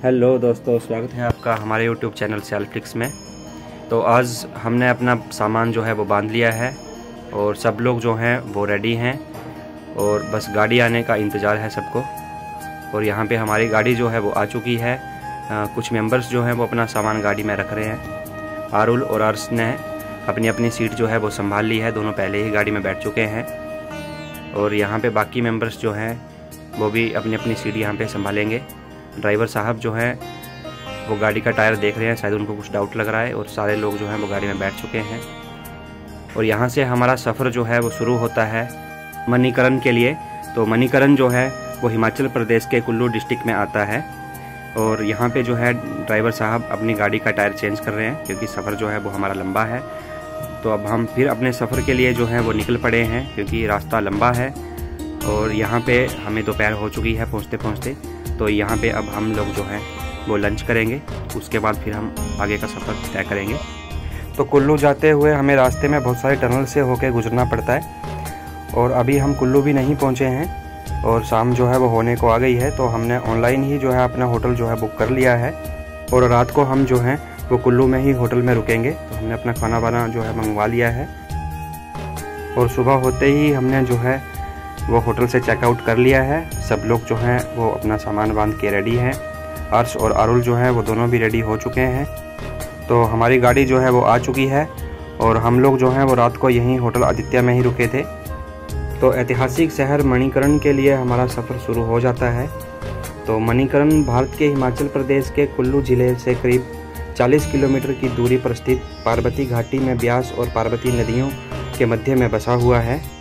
Hello दोस्तों स्वागत है आपका हमारे यूट्यूब चैनल सेल्फ्लिक्स में। तो आज हमने अपना सामान जो है वो बाँध लिया है और सब लोग जो हैं वो रेडी हैं और बस गाड़ी आने का इंतज़ार है सबको। और यहाँ पे हमारी गाड़ी जो है वो आ चुकी है। आ, कुछ मेंबर्स जो हैं वो अपना सामान गाड़ी में रख रहे हैं। आरुल और अर्श ने अपनी अपनी सीट जो है वो संभाल ली है दोनों पहले ही गाड़ी में बैठ चुके हैं। और यहाँ पर बाकी मेंबर्स जो हैं वो भी अपनी अपनी सीट यहाँ पर संभालेंगे। ड्राइवर साहब जो हैं, वो गाड़ी का टायर देख रहे हैं, शायद उनको कुछ डाउट लग रहा है और सारे लोग जो हैं, वो गाड़ी में बैठ चुके हैं। और यहाँ से हमारा सफ़र जो है, वो शुरू होता है मणिकरण के लिए। तो मणिकरण जो है, वो हिमाचल प्रदेश के कुल्लू डिस्ट्रिक्ट में आता है। और यहाँ पे जो है, ड्राइवर साहब अपनी गाड़ी का टायर चेंज कर रहे हैं, क्योंकि सफ़र जो है, वो हमारा लंबा है। तो अब हम फिर अपने सफ़र के लिए जो है, वो निकल पड़े हैं, क्योंकि रास्ता लंबा है। और यहाँ पे हमें दोपहर हो चुकी है पहुँचते पहुँचते तो यहाँ पे अब हम लोग जो है, वो लंच करेंगे। उसके बाद फिर हम आगे का सफ़र तय करेंगे। तो कुल्लू जाते हुए हमें रास्ते में बहुत सारे टनल से होकर गुजरना पड़ता है। और अभी हम कुल्लू भी नहीं पहुँचे हैं। और शाम जो है, वो होने को आ गई है। तो हमने ऑनलाइन ही जो है, अपना होटल जो है बुक कर लिया है। और रात को हम जो हैं, वो कुल्लू में ही होटल में रुकेंगे। तो हमने अपना खाना वाना जो है, मंगवा लिया है। और सुबह होते ही हमने जो है वो होटल से चेकआउट कर लिया है। सब लोग जो हैं, वो अपना सामान बाँध के रेडी हैं। अर्श और अरुल जो हैं, वो दोनों भी रेडी हो चुके हैं। तो हमारी गाड़ी जो है, वो आ चुकी है। और हम लोग जो हैं, वो रात को यहीं होटल आदित्य में ही रुके थे। तो ऐतिहासिक शहर मणिकरण के लिए हमारा सफ़र शुरू हो जाता है। तो मणिकरण भारत के हिमाचल प्रदेश के कुल्लू ज़िले से करीब 40 किलोमीटर की दूरी पर स्थित पार्वती घाटी में ब्यास और पार्वती नदियों के मध्य में बसा हुआ है।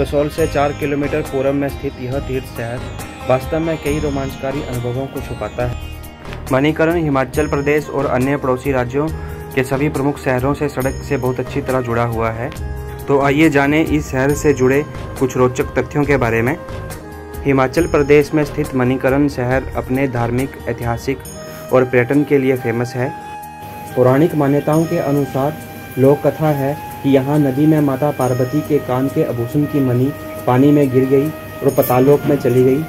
कसौल से चार किलोमीटर पूर्व में स्थित यह तीर्थ शहर वास्तव में कई रोमांचकारी अनुभवों को छुपाता है। मणिकरण, हिमाचल प्रदेश और अन्य पड़ोसी राज्यों के सभी प्रमुख शहरों से सड़क से बहुत अच्छी तरह जुड़ा हुआ है। तो आइए जाने इस शहर से जुड़े कुछ रोचक तथ्यों के बारे में। हिमाचल प्रदेश में स्थित मणिकरण शहर अपने धार्मिक, ऐतिहासिक और पर्यटन के लिए फ़ेमस है। पौराणिक मान्यताओं के अनुसार लोक कथा है कि यहाँ नदी में माता पार्वती के कान के आभूषण की मणि पानी में गिर गई और पतालोक में चली गई।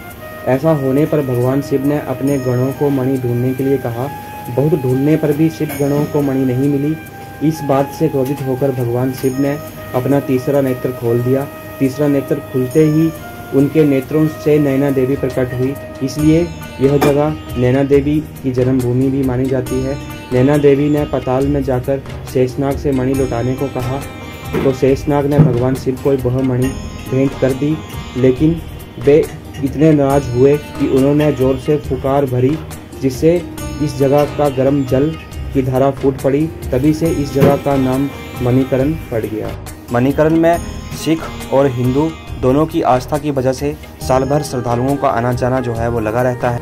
ऐसा होने पर भगवान शिव ने अपने गणों को मणि ढूँढने के लिए कहा। बहुत ढूँढने पर भी शिव गणों को मणि नहीं मिली। इस बात से क्रोधित होकर भगवान शिव ने अपना तीसरा नेत्र खोल दिया। तीसरा नेत्र खुलते ही उनके नेत्रों से नैना देवी प्रकट हुई। इसलिए यह जगह नैना देवी की जन्मभूमि भी मानी जाती है। नैना देवी ने पताल में जाकर शेषनाग से मणि लौटाने को कहा। तो शेषनाग ने भगवान शिव को वह मणि भेंट कर दी, लेकिन वे इतने नाराज़ हुए कि उन्होंने ज़ोर से फुकार भरी, जिससे इस जगह का गर्म जल की धारा फूट पड़ी, तभी से इस जगह का नाम मणिकरण पड़ गया। मणिकरण में सिख और हिंदू दोनों की आस्था की वजह से साल भर श्रद्धालुओं का आना जाना जो है वो लगा रहता है।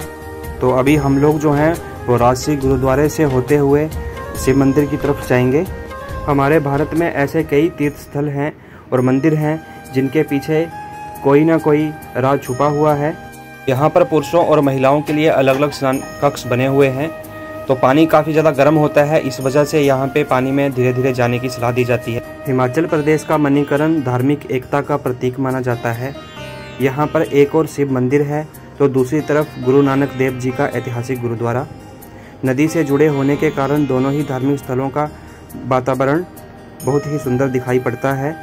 तो अभी हम लोग जो हैं वो राजसी गुरुद्वारे से होते हुए शिव मंदिर की तरफ़ जाएँगे। हमारे भारत में ऐसे कई तीर्थ स्थल हैं और मंदिर हैं जिनके पीछे कोई ना कोई राज छुपा हुआ है। यहाँ पर पुरुषों और महिलाओं के लिए अलग अलग स्नान कक्ष बने हुए हैं। तो पानी काफ़ी ज़्यादा गर्म होता है, इस वजह से यहाँ पे पानी में धीरे धीरे जाने की सलाह दी जाती है। हिमाचल प्रदेश का मणिकरण धार्मिक एकता का प्रतीक माना जाता है। यहाँ पर एक और शिव मंदिर है तो दूसरी तरफ़ गुरु नानक देव जी का ऐतिहासिक गुरुद्वारा। नदी से जुड़े होने के कारण दोनों ही धार्मिक स्थलों का वातावरण बहुत ही सुंदर दिखाई पड़ता है।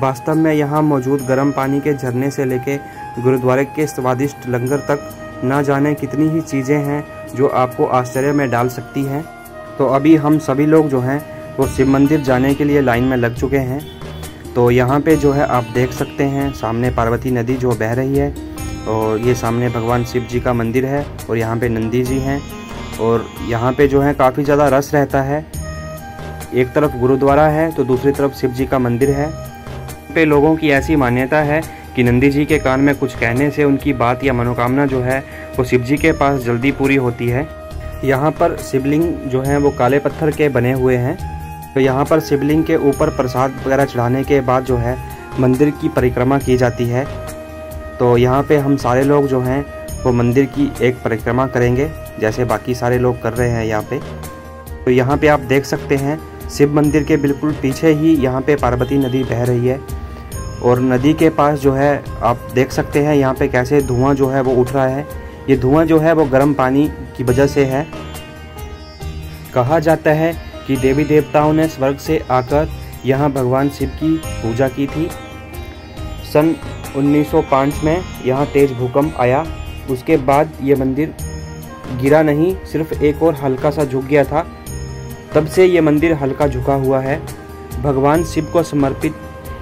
वास्तव में यहाँ मौजूद गर्म पानी के झरने से लेके गुरुद्वारे के स्वादिष्ट लंगर तक न जाने कितनी ही चीज़ें हैं जो आपको आश्चर्य में डाल सकती हैं। तो अभी हम सभी लोग जो हैं, वो शिव मंदिर जाने के लिए लाइन में लग चुके हैं। तो यहाँ पे जो है आप देख सकते हैं, सामने पार्वती नदी जो बह रही है, और ये सामने भगवान शिव जी का मंदिर है, और यहाँ पे नंदी जी हैं। और यहाँ पे जो है काफ़ी ज़्यादा रस रहता है। एक तरफ़ गुरुद्वारा है तो दूसरी तरफ़ शिव जी का मंदिर है। पे लोगों की ऐसी मान्यता है कि नंदी जी के कान में कुछ कहने से उनकी बात या मनोकामना जो है, वो शिव जी के पास जल्दी पूरी होती है। यहाँ पर शिवलिंग जो है, वो काले पत्थर के बने हुए हैं। तो यहाँ पर शिवलिंग के ऊपर प्रसाद वगैरह चढ़ाने के बाद जो है, मंदिर की परिक्रमा की जाती है। तो यहाँ पे हम सारे लोग जो हैं वो मंदिर की एक परिक्रमा करेंगे, जैसे बाकी सारे लोग कर रहे हैं यहाँ पे। तो यहाँ पे आप देख सकते हैं, शिव मंदिर के बिल्कुल पीछे ही यहाँ पे पार्वती नदी बह रही है। और नदी के पास जो है, आप देख सकते हैं यहाँ पे कैसे धुआँ जो है वो उठ रहा है। ये धुआँ जो है वो गर्म पानी की वजह से है। कहा जाता है कि देवी देवताओं ने स्वर्ग से आकर यहाँ भगवान शिव की पूजा की थी। सन 1905 में यहाँ तेज भूकंप आया। उसके बाद ये मंदिर गिरा नहीं, सिर्फ़ एक और हल्का सा झुक गया था। तब से ये मंदिर हल्का झुका हुआ है। भगवान शिव को समर्पित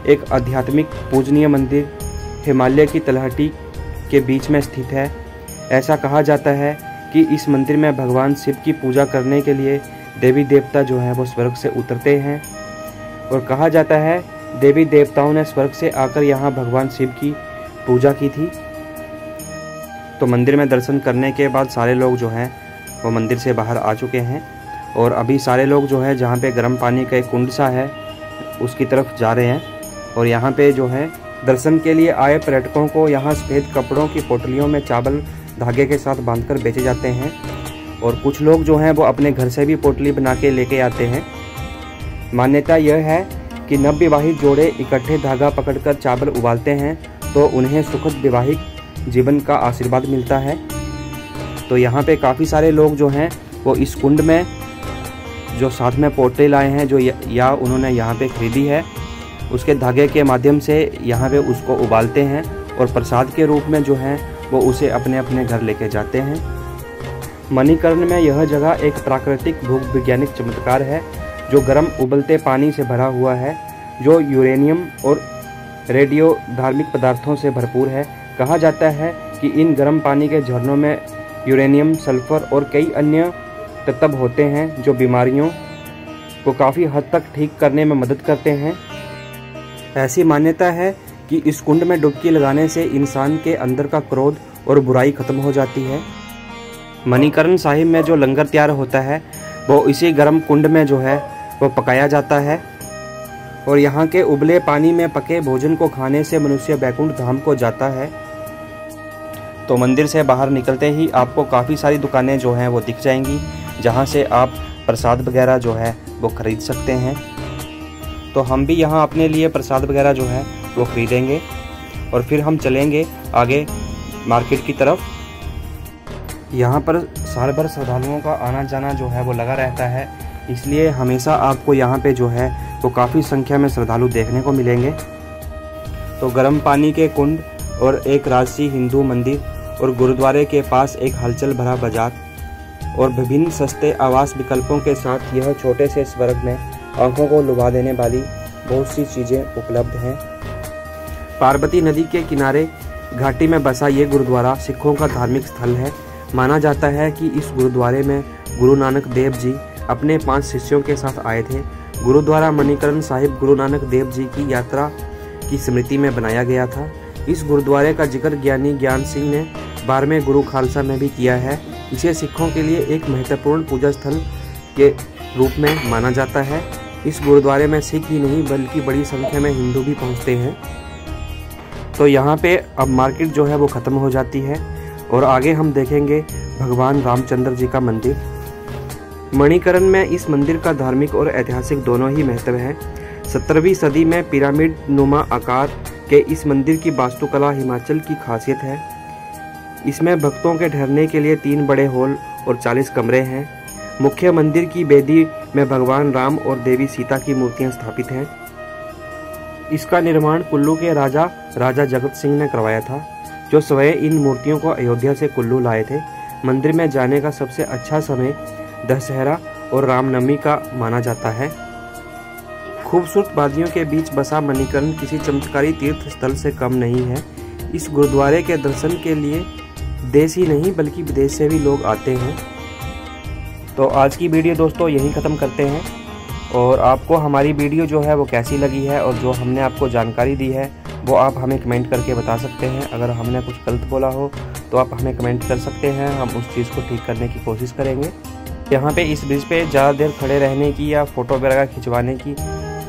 एक आध्यात्मिक पूजनीय मंदिर हिमालय की तलहटी के बीच में स्थित है। ऐसा कहा जाता है कि इस मंदिर में भगवान शिव की पूजा करने के लिए देवी देवता जो है, वो स्वर्ग से उतरते हैं। और कहा जाता है, देवी देवताओं ने स्वर्ग से आकर यहाँ भगवान शिव की पूजा की थी। तो मंदिर में दर्शन करने के बाद सारे लोग जो हैं, वो मंदिर से बाहर आ चुके हैं। और अभी सारे लोग जो है, जहाँ पे गर्म पानी का एक कुंड सा है, उसकी तरफ़ जा रहे हैं। और यहाँ पे जो है, दर्शन के लिए आए पर्यटकों को यहाँ सफ़ेद कपड़ों की पोटलियों में चावल धागे के साथ बांधकर बेचे जाते हैं। और कुछ लोग जो हैं, वो अपने घर से भी पोटली बना के लेके आते हैं। मान्यता यह है कि नवविवाहित जोड़े इकट्ठे धागा पकड़कर चावल उबालते हैं तो उन्हें सुखद विवाहिक जीवन का आशीर्वाद मिलता है। तो यहाँ पे काफ़ी सारे लोग जो हैं, वो इस कुंड में, जो साथ में पोटे लाए हैं, जो या उन्होंने यहाँ पे खरीदी है, उसके धागे के माध्यम से यहाँ पे उसको उबालते हैं और प्रसाद के रूप में जो है, वो उसे अपने अपने घर लेके जाते हैं। मणिकर्ण में यह जगह एक प्राकृतिक भूख वैज्ञानिक चमत्कार है, जो गर्म उबलते पानी से भरा हुआ है, जो यूरेनियम और रेडियो धार्मिक पदार्थों से भरपूर है कहा जाता है कि इन गर्म पानी के झरनों में यूरेनियम, सल्फ़र और कई अन्य तत्व होते हैं जो बीमारियों को काफ़ी हद तक ठीक करने में मदद करते हैं। ऐसी मान्यता है कि इस कुंड में डुबकी लगाने से इंसान के अंदर का क्रोध और बुराई खत्म हो जाती है। मणिकरण साहिब में जो लंगर तैयार होता है, वो इसी गर्म कुंड में जो है, वो पकाया जाता है। और यहाँ के उबले पानी में पके भोजन को खाने से मनुष्य बैकुंठ धाम को जाता है। तो मंदिर से बाहर निकलते ही आपको काफ़ी सारी दुकानें जो हैं वो दिख जाएँगी, जहाँ से आप प्रसाद वगैरह जो है वो ख़रीद सकते हैं। तो हम भी यहाँ अपने लिए प्रसाद वगैरह जो है वो ख़रीदेंगे और फिर हम चलेंगे आगे मार्केट की तरफ़। यहाँ पर साल भर श्रद्धालुओं का आना जाना जो है वो लगा रहता है। इसलिए हमेशा आपको यहाँ पे जो है, वो काफ़ी संख्या में श्रद्धालु देखने को मिलेंगे। तो गर्म पानी के कुंड और एक राजसी हिंदू मंदिर और गुरुद्वारे के पास एक हलचल भरा बाज़ार और विभिन्न सस्ते आवास विकल्पों के साथ यह छोटे से स्वर्ग में आँखों को लुभा देने वाली बहुत सी चीज़ें उपलब्ध हैं। पार्वती नदी के किनारे घाटी में बसा ये गुरुद्वारा सिखों का धार्मिक स्थल है। माना जाता है कि इस गुरुद्वारे में गुरु नानक देव जी अपने पाँच शिष्यों के साथ आए थे। गुरुद्वारा मणिकरण साहिब गुरु नानक देव जी की यात्रा की स्मृति में बनाया गया था। इस गुरुद्वारे का ज़िक्र ज्ञानी ज्ञान सिंह ने बारहवें गुरु खालसा में भी किया है इसे सिखों के लिए एक महत्वपूर्ण पूजा स्थल के रूप में माना जाता है। इस गुरुद्वारे में सिख ही नहीं, बल्कि बड़ी संख्या में हिंदू भी पहुँचते हैं। तो यहाँ पे अब मार्केट जो है वो ख़त्म हो जाती है, और आगे हम देखेंगे भगवान रामचंद्र जी का मंदिर। मणिकरण में इस मंदिर का धार्मिक और ऐतिहासिक दोनों ही महत्व है। सत्रहवीं सदी में पिरामिड नुमा आकार के इस मंदिर की वास्तुकला हिमाचल की खासियत है। इसमें भक्तों के ठहरने के लिए तीन बड़े हॉल और चालीस कमरे हैं। मुख्य मंदिर की बेदी में भगवान राम और देवी सीता की मूर्तियाँ स्थापित हैं। इसका निर्माण कुल्लू के राजा राजा जगत सिंह ने करवाया था, जो स्वयं इन मूर्तियों को अयोध्या से कुल्लू लाए थे। मंदिर में जाने का सबसे अच्छा समय दशहरा और रामनवमी का माना जाता है। खूबसूरत वादियों के बीच बसा मणिकरण किसी चमत्कारी तीर्थ स्थल से कम नहीं है। इस गुरुद्वारे के दर्शन के लिए देश ही नहीं, बल्कि विदेश से भी लोग आते हैं। तो आज की वीडियो दोस्तों यहीं ख़त्म करते हैं। और आपको हमारी वीडियो जो है वो कैसी लगी है और जो हमने आपको जानकारी दी है, वो आप हमें कमेंट करके बता सकते हैं। अगर हमने कुछ गलत बोला हो तो आप हमें कमेंट कर सकते हैं। हम उस चीज़ को ठीक करने की कोशिश करेंगे। यहाँ पे इस ब्रिज पे ज़्यादा देर खड़े रहने की या फ़ोटो वगैरह खिंचवाने की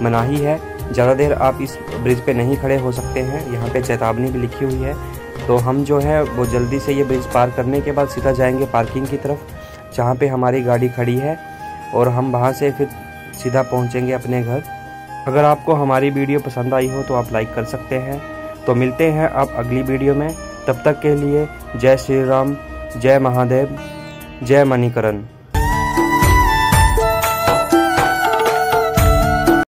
मनाही है। ज़्यादा देर आप इस ब्रिज पे नहीं खड़े हो सकते हैं। यहाँ पे चेतावनी भी लिखी हुई है। तो हम जो है, वो जल्दी से ये ब्रिज पार करने के बाद सीधा जाएँगे पार्किंग की तरफ़, जहाँ पे हमारी गाड़ी खड़ी है और हम वहाँ से फिर सीधा पहुँचेंगे अपने घर। अगर आपको हमारी वीडियो पसंद आई हो तो आप लाइक कर सकते हैं। तो मिलते हैं आप अगली वीडियो में। तब तक के लिए जय श्री राम, जय महादेव, जय मणिकरण।